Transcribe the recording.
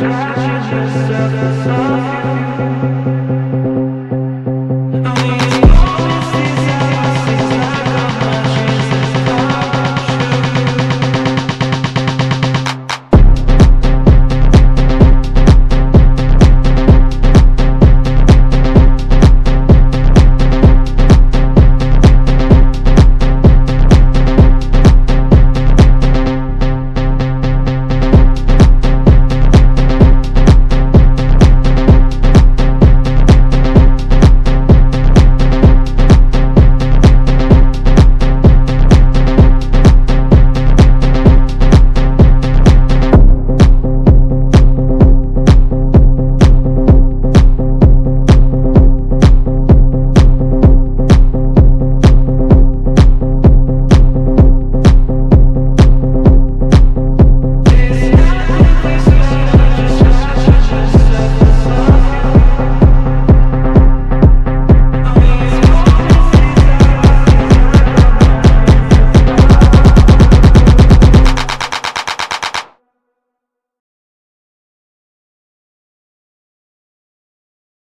yourself